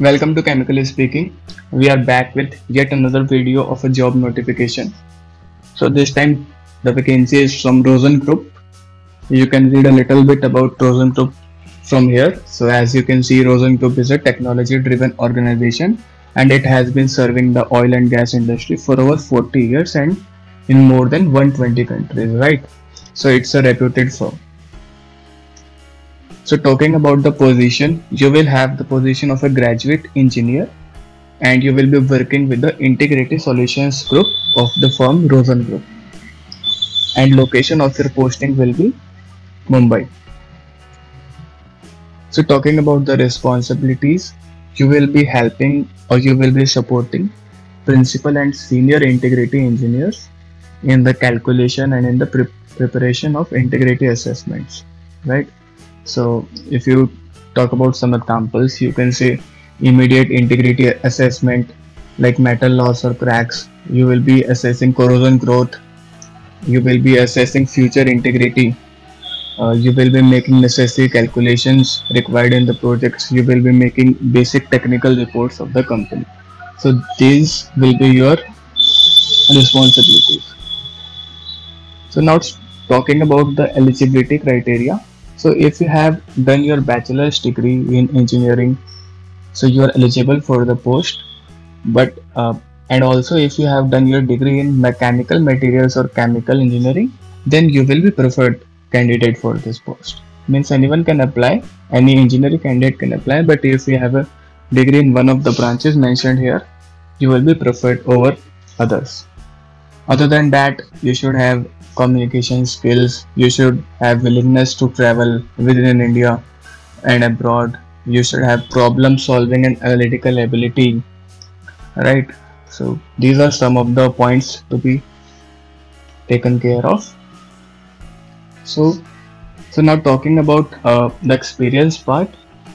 Welcome to Chemically Speaking. We are back with yet another video of a job notification. So this time the vacancy is from Rosen Group. You can read a little bit about Rosen Group from here. So as you can see Rosen Group is a technology driven organization and it has been serving the oil and gas industry for over 40 years and in more than 120 countries, right? So it's a reputed firm. So talking about the position, you will have the position of a graduate engineer and you will be working with the integrated solutions group of the firm Rosen Group. And location of your posting will be Mumbai. So talking about the responsibilities, you will be helping or you will be supporting principal and senior integrity engineers in the calculation and in the pre preparation of integrity assessments, right? So if you talk about some examples, you can say immediate integrity assessment like metal loss or cracks. You will be assessing corrosion growth. You will be assessing future integrity. Uh, you will be making necessary calculations required in the projects. You will be making basic technical reports of the company. So these will be your responsibilities. So now talking about the eligibility criteria so if you have done your bachelor's degree in engineering so you are eligible for the post. But uh, and also if you have done your degree in mechanical materials or chemical engineering then you will be preferred candidate for this post. Means anyone can apply any engineering candidate can apply but if you have a degree in one of the branches mentioned here you will be preferred over others. Other than that you should have communication skills you should have willingness to travel within india and abroad. You should have problem solving and analytical ability right? So these are some of the points to be taken care of. So so now talking about uh, the experience part.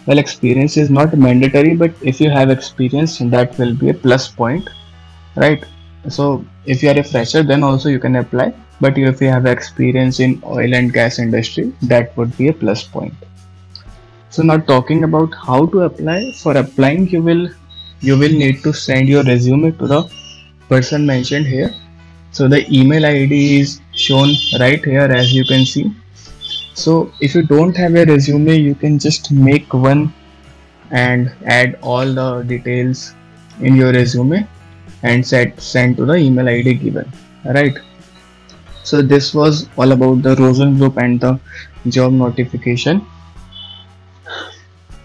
Well experience is not mandatory but if you have experience that will be a plus point right? So if you are a fresher then also you can apply but if you have experience in oil and gas industry that would be a plus point. So now talking about how to apply for applying you will you will need to send your resume to the person mentioned here. So the email id is shown right here as you can see. So if you don't have a resume you can just make one and add all the details in your resume and set send to the email id given right so this was all about the Rosen group and the job notification.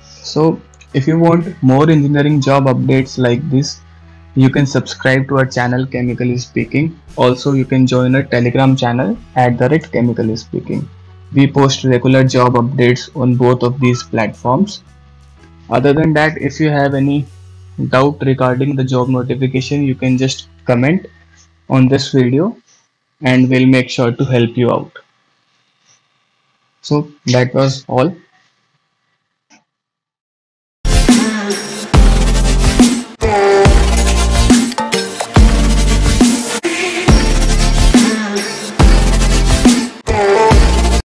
So if you want more engineering job updates like this you can subscribe to our channel chemically speaking. Also you can join our telegram channel at the rate chemically speaking. We post regular job updates on both of these platforms. Other than that if you have any doubt regarding the job notification you can just comment on this video and we'll make sure to help you out. So that was all.